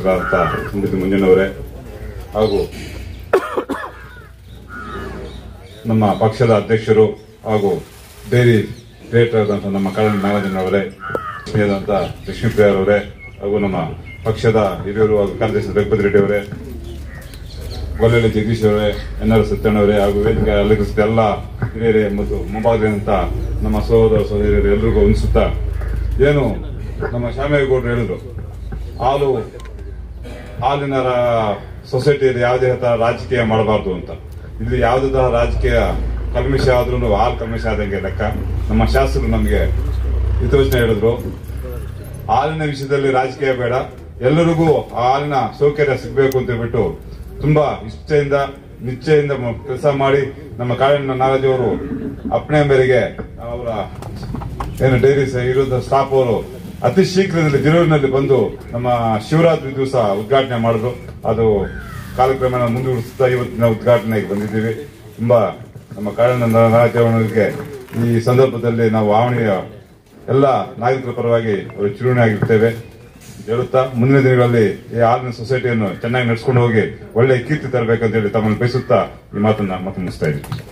ಅಧ್ಯಕ್ಷರಾದಂಥ ಸಂದೀಪ್ ಮುಂಜಾನವರೇ ಹಾಗೂ ನಮ್ಮ ಪಕ್ಷದ ಅಧ್ಯಕ್ಷರು ಹಾಗೂ ಡೈರಿ ಡೈರೆಕ್ಟರ್ ಆದಂಥ ನಮ್ಮ ಅವರೇ ಆದಂಥ ಲಕ್ಷ್ಮೀಪ್ರಿಯ ಅವರೇ, ಹಾಗೂ ನಮ್ಮ ಪಕ್ಷದ ಹಿರಿಯರು ಹಾಗೂ ಕಾರ್ಯದರ್ಶಿ ರಘುಪತಿ ರೆಡ್ಡಿ ಅವರೇ ಗೊಲ್ಲೆಳ್ಳಿ ಜಗದೀಶ್ ಅವರೇ, ಎನ್ ಆರ್ ಸತ್ಯಣ್ಣವರೇ ಹಾಗೂ ವೇದಿಕೆ ಅಲಂಕರಿಸಿದ ಎಲ್ಲ ಹಿರಿಯರೇ ಮತ್ತು ಮುಂಭಾಗದಂತ ನಮ್ಮ ಸಹೋದರ ಸಹೋದರಿಯರು ಎಲ್ರಿಗೂ ಹೊಂದಿಸುತ್ತಾ ಏನು ನಮ್ಮ ಶ್ಯಾಮೇಗೌಡರು ಹೇಳಿದ್ರು, ಹಾಲು ಹಾಲಿನ ಸೊಸೈಟಿಯಲ್ಲಿ ಯಾವುದೇ ತರ ರಾಜಕೀಯ ಮಾಡಬಾರ್ದು ಅಂತ. ಇಲ್ಲಿ ಯಾವುದೇ ತರ ರಾಜಕೀಯ ಕಲ್ಮಿಷ ಆದ್ರೂ ಹಾಲು ಕಲ್ಮಿಷ ಆದಂಗೆ ಲೆಕ್ಕ. ನಮ್ಮ ಶಾಸಕರು ನಮಗೆ ಹಿತವಚನ ಹೇಳಿದ್ರು. ಹಾಲಿನ ವಿಷಯದಲ್ಲಿ ರಾಜಕೀಯ ಬೇಡ. ಎಲ್ಲರಿಗೂ ಆ ಹಾಲಿನ ಸೌಕರ್ಯ ಸಿಗಬೇಕು ಅಂತ ಹೇಳ್ಬಿಟ್ಟು ತುಂಬಾ ಇಷ್ಟೆಯಿಂದ ನಿಶ್ಚಯಿಂದ ಕೆಲಸ ಮಾಡಿ ನಮ್ಮ ಕಾಳಿನ ನಾಗರಾಜ್ ಅವರು ಅಪ್ಪಣೆ ಮೇರೆಗೆ ಅವರ ಏನು ಡೈರಿ ಇರುವಂತಹ ಸ್ಟಾಫ್ ಅವರು ಅತಿ ಶೀಘ್ರದಲ್ಲಿ ಜರೂರಿನಲ್ಲಿ ಬಂದು ನಮ್ಮ ಶಿವರಾತ್ರಿ ದಿವಸ ಉದ್ಘಾಟನೆ ಮಾಡಿದ್ರು ಅದು ಕಾಲಕ್ರಮೇಣ ಮುಂದುವರಿಸುತ್ತಾ ಇವತ್ತಿನ ಉದ್ಘಾಟನೆಗೆ ಬಂದಿದ್ದೀವಿ. ತುಂಬಾ ನಮ್ಮ ಕಾರಣ ರಾಜವರಿಗೆ ಈ ಸಂದರ್ಭದಲ್ಲಿ ನಾವು ಆವಣಿಯ ಎಲ್ಲ ನಾಗರಿಕರ ಪರವಾಗಿ ಅವರು ಚಿರುಣಿ ಆಗಿರ್ತೇವೆ. ಹೇಳುತ್ತಾ, ಮುಂದಿನ ದಿನಗಳಲ್ಲಿ ಈ ಹಾಲಿನ ಸೊಸೈಟಿಯನ್ನು ಚೆನ್ನಾಗಿ ನಡೆಸ್ಕೊಂಡು ಹೋಗಿ ಒಳ್ಳೆ ಕೀರ್ತಿ ತರಬೇಕಂತ ಹೇಳಿ ತಮ್ಮನ್ನು ಬಯಸುತ್ತಾ ಈ ಮಾತನ್ನ ಮತ್ತೆ ಮುಗಿಸ್ತಾ ಇದ್ದೀನಿ.